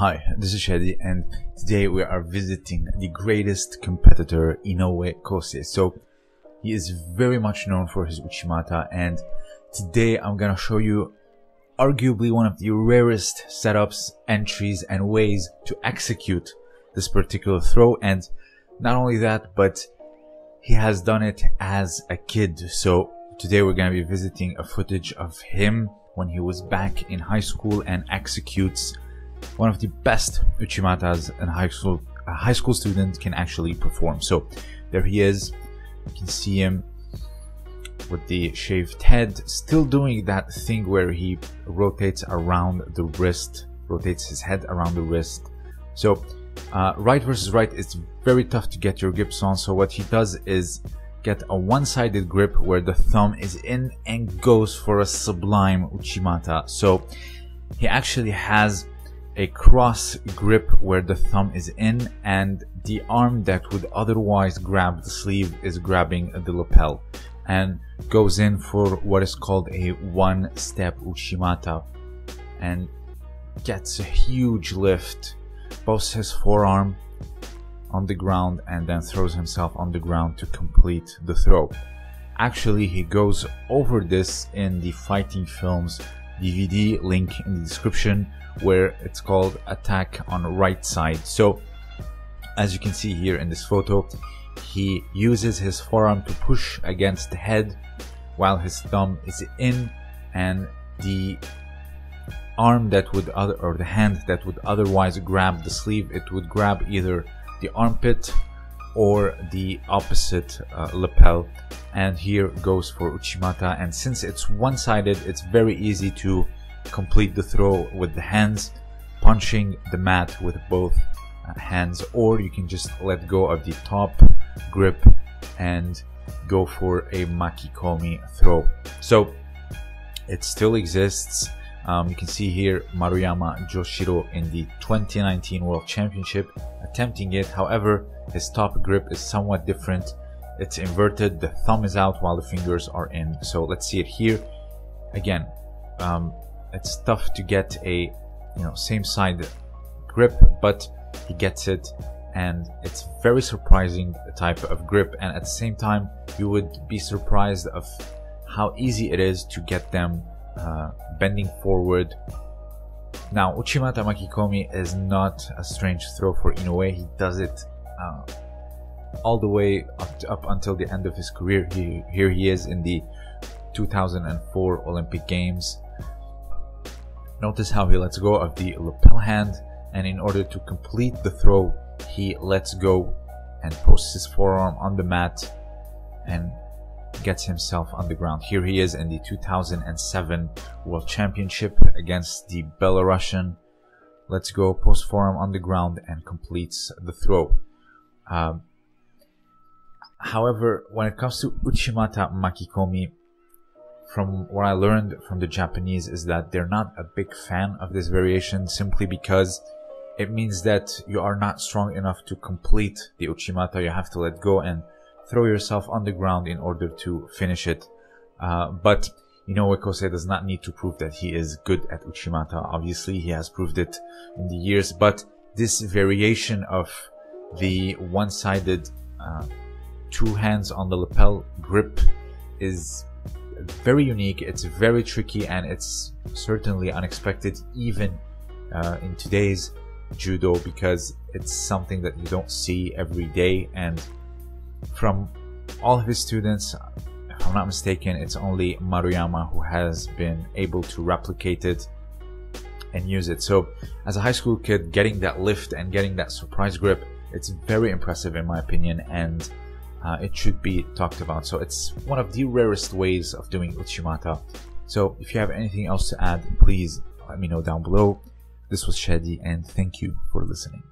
Hi, this is Chadi and today we are visiting the greatest competitor Inoue Kosei. So he is very much known for his Uchimata and today I'm gonna show you arguably one of the rarest setups, entries and ways to execute this particular throw and not only that but he has done it as a kid. So today we're gonna be visiting a footage of him when he was back in high school and executes one of the best Uchimatas an high school a high school student can actually perform. So there he is. You can see him with the shaved head, still doing that thing where he rotates around the wrist, rotates his head around the wrist. So uh, right versus right, it's very tough to get your grips on. So what he does is get a one-sided grip where the thumb is in and goes for a sublime Uchimata. So he actually has a cross grip where the thumb is in and the arm that would otherwise grab the sleeve is grabbing the lapel and goes in for what is called a one step Uchimata and gets a huge lift, both his forearm on the ground and then throws himself on the ground to complete the throw. Actually, he goes over this in the fighting films DVD link in the description where it's called attack on right side. So as you can see here in this photo, he uses his forearm to push against the head while his thumb is in and the arm that would other or the hand that would otherwise grab the sleeve it would grab either the armpit or the opposite uh, lapel. And here goes for Uchimata. And since it's one-sided it's very easy to complete the throw with the hands punching the mat with both uh, hands. Or you can just let go of the top grip and go for a makikomi throw. So it still exists um, you can see here Maruyama Joshiro in the 2019 World Championship attempting it. However, his top grip is somewhat different. It's inverted, the thumb is out while the fingers are in. So let's see it here. Again, um, it's tough to get a you know same side grip, but he gets it and it's very surprising the type of grip and at the same time you would be surprised of how easy it is to get them uh, bending forward. Now, Uchimata Makikomi is not a strange throw for Inoue. He does it uh, all the way up, to, up until the end of his career. He, here he is in the 2004 Olympic Games. Notice how he lets go of the lapel hand and in order to complete the throw, he lets go and posts his forearm on the mat and gets himself on the ground. Here he is in the 2007 World Championship against the Belarusian. Let's go post forearm on the ground and completes the throw. Um, however, when it comes to Uchimata Makikomi, from what I learned from the Japanese is that they're not a big fan of this variation simply because it means that you are not strong enough to complete the Uchimata. You have to let go and throw yourself on the ground in order to finish it. Uh, but Inoue Kosei does not need to prove that he is good at Uchimata. Obviously, he has proved it in the years, but this variation of the one-sided uh, two hands on the lapel grip is very unique. It's very tricky and it's certainly unexpected even uh, in today's judo because it's something that you don't see every day and from all of his students, if I'm not mistaken, it's only Maruyama who has been able to replicate it and use it. So as a high school kid, getting that lift and getting that surprise grip, it's very impressive in my opinion and uh, it should be talked about. So it's one of the rarest ways of doing Uchimata. So if you have anything else to add, please let me know down below. This was Chadi and thank you for listening.